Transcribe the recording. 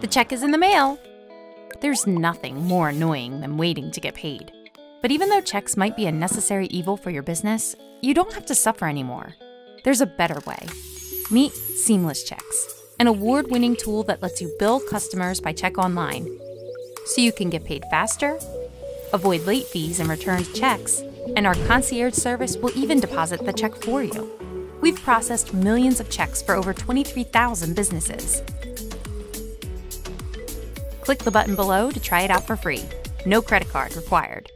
The check is in the mail. There's nothing more annoying than waiting to get paid. But even though checks might be a necessary evil for your business, you don't have to suffer anymore. There's a better way. Meet SeamlessChex, an award winning tool that lets you bill customers by check online. So you can get paid faster, avoid late fees and returned checks, and our concierge service will even deposit the check for you. We've processed millions of checks for over 23,000 businesses. Click the button below to try it out for free. No credit card required.